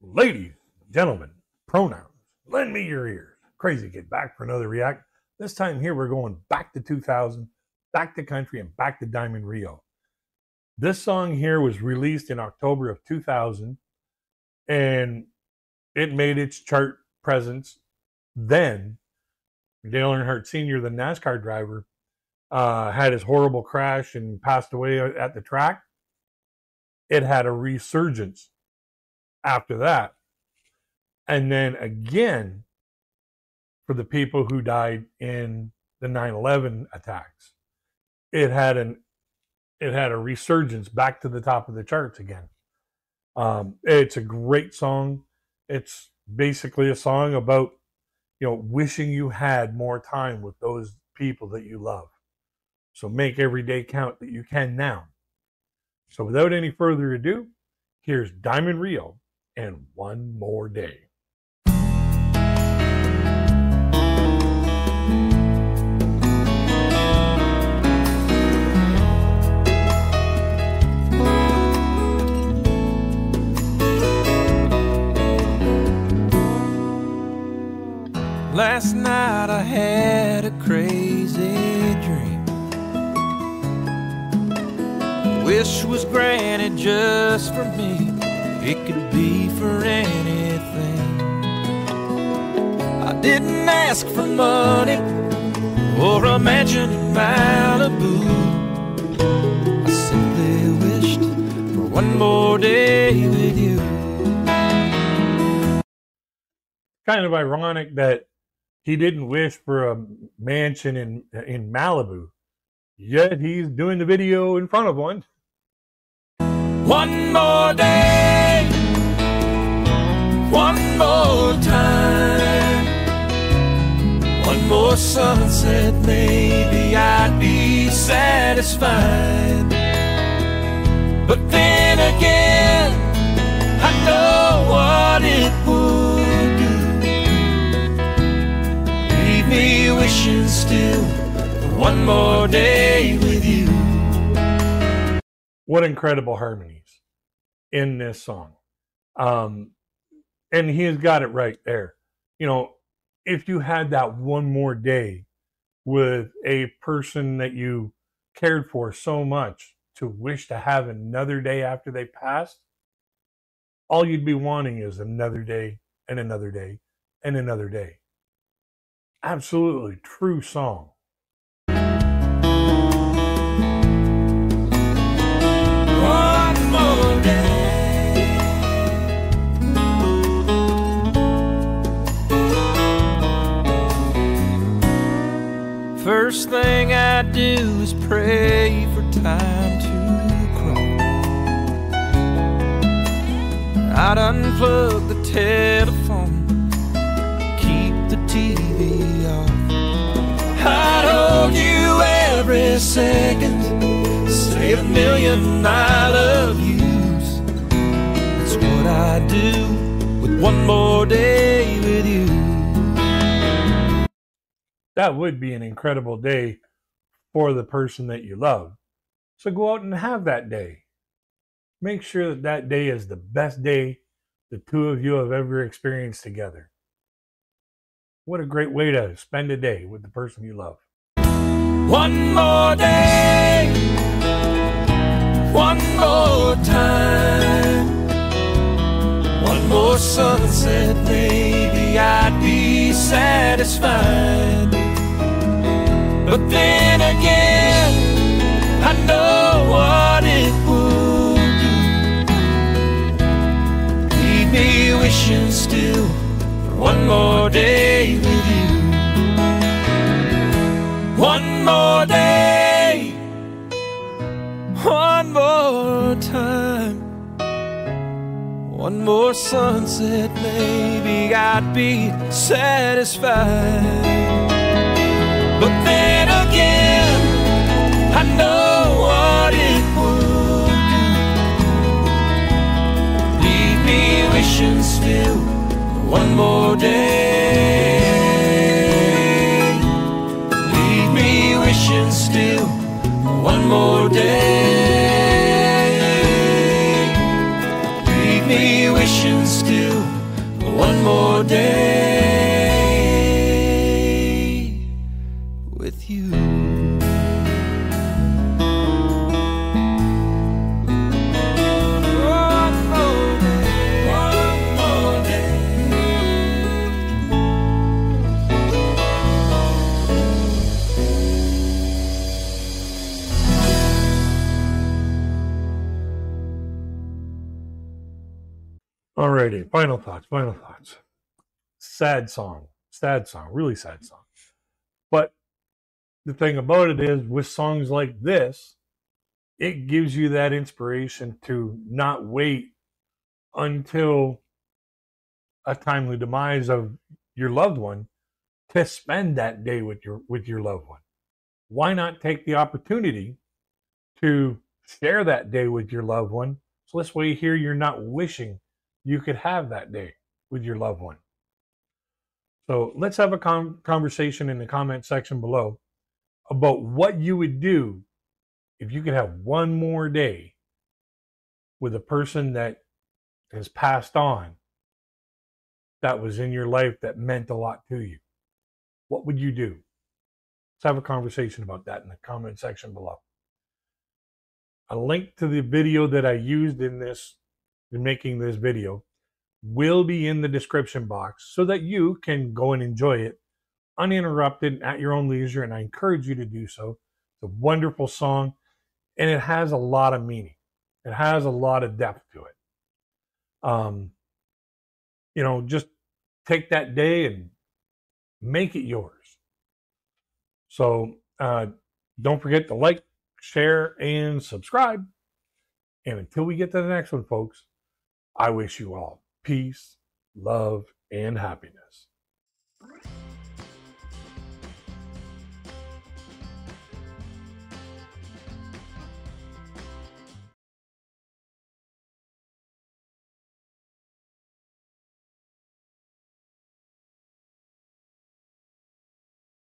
Ladies, gentlemen, pronouns, lend me your ears. Crazy Kid back for another react. This time here, we're going back to 2000, back to country, and back to Diamond Rio. This song here was released in October of 2000, and it made its chart presence then. Dale Earnhardt Sr., the NASCAR driver, uh, had his horrible crash and passed away at the track. It had a resurgence after that. And then again, for the people who died in the 9/11 attacks, it had an it had a resurgence back to the top of the charts again. Um, it's a great song. It's basically a song about you know wishing you had more time with those people that you love. So make every day count that you can now. So without any further ado, here's Diamond Rio and one more day. Last night I had a crazy dream. Wish was granted just for me. It could be for anything. I didn't ask for money or a mansion in Malibu. I simply wished for one more day with you. Kind of ironic that he didn't wish for a mansion in in Malibu, yet he's doing the video in front of one. One more day, one more time, one more sunset, maybe I'd be satisfied. But then again, I know what it would do. Leave me wishing still one more day with you. What incredible harmonies in this song. Um, and he has got it right there. You know, if you had that one more day with a person that you cared for so much to wish to have another day after they passed, all you'd be wanting is another day and another day and another day. Absolutely true song. Do is pray for time to crawl. I'd unplug the telephone, keep the TV off. I'd hold you every second, say a million I love yous. That's what I do with one more day with you. that would be an incredible day for the person that you love. So go out and have that day. Make sure that that day is the best day the two of you have ever experienced together. What a great way to spend a day with the person you love. One more day, one more time, one more sunset, maybe I'd be satisfied. But then again, I know what it would do. Leave me wishing still for one more day with you. One more day, one more time, one more sunset, maybe I'd be satisfied. But then one more day. Final thoughts, final thoughts. Sad song, sad song, really sad song. But the thing about it is, with songs like this, it gives you that inspiration to not wait until a timely demise of your loved one to spend that day with your with your loved one. Why not take the opportunity to share that day with your loved one? So this way here you're not wishing you could have that day with your loved one. So let's have a con- conversation in the comment section below about what you would do if you could have one more day with a person that has passed on that was in your life that meant a lot to you. What would you do? Let's have a conversation about that in the comment section below. A link to the video that I used in this in making this video will be in the description box so that you can go and enjoy it uninterrupted at your own leisure and I encourage you to do so. It's a wonderful song and it has a lot of meaning. It has a lot of depth to it. Um you know, just take that day and make it yours. So, uh don't forget to like, share and subscribe. And until we get to the next one, folks, I wish you all peace, love, and happiness.